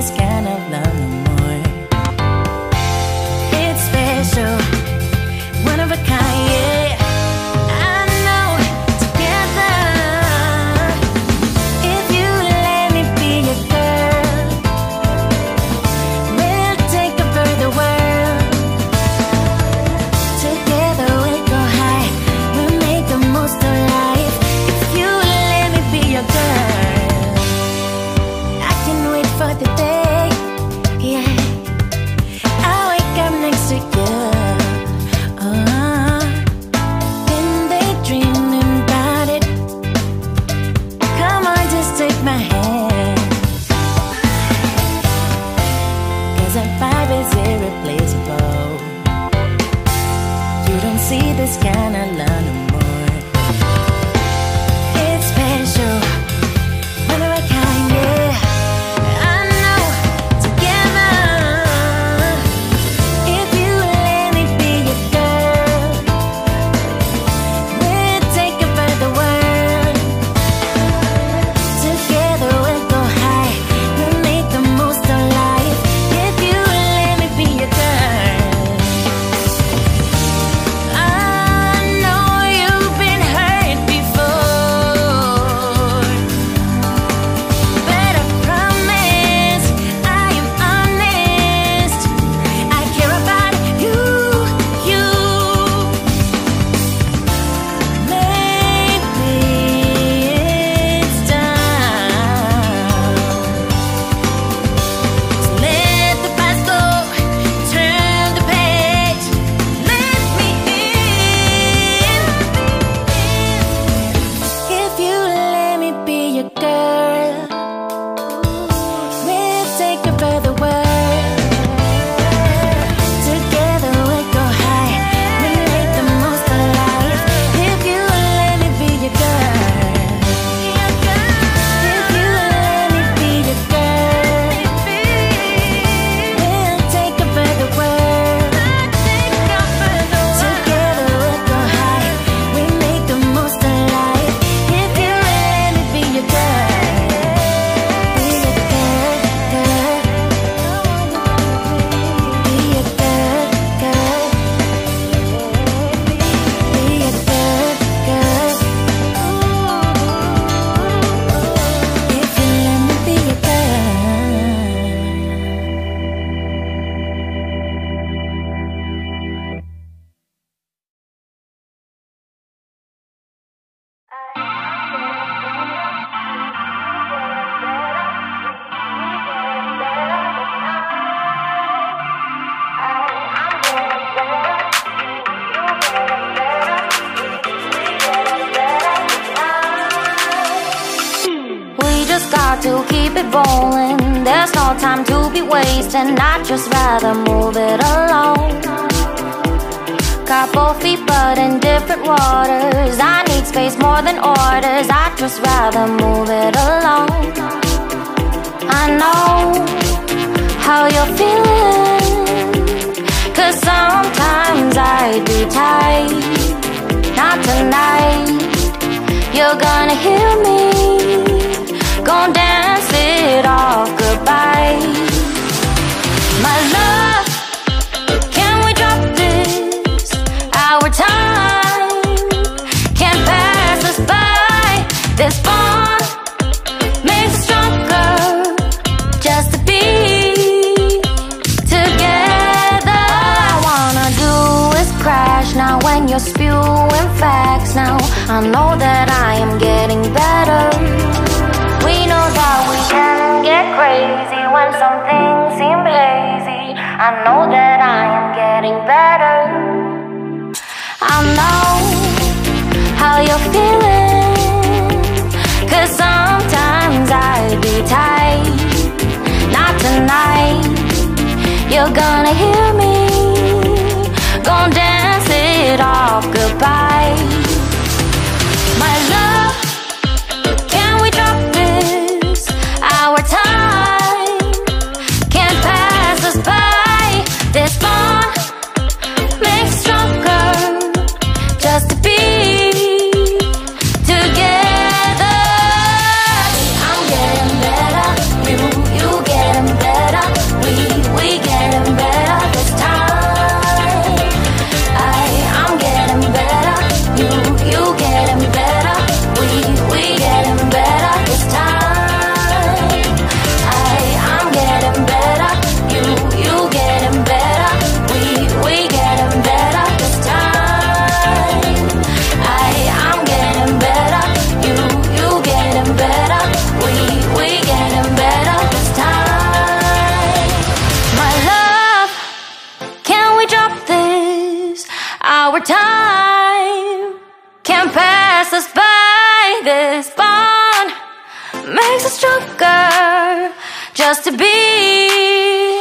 this kind of love. to keep it rolling. There's no time to be wasting. I'd just rather move it along. Got both feet but in different waters. I need space more than orders. I'd just rather move it along. I know how you're feeling. Cause sometimes I'd be tight. Not tonight. You're gonna hear me. Gonna it all goodbye My love, can we drop this? Our time can't pass us by This you're gonna hear our time can't pass us by. This bond makes us stronger just to be.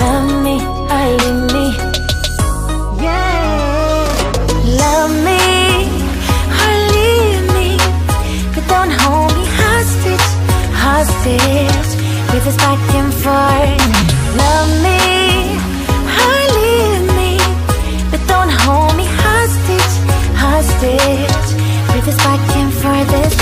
Love me, I leave me Yeah. Love me, or leave me. But don't hold me hostage, hostage. With this back and forth Love me, or leave me. But don't hold me hostage, hostage. With this back and forth, this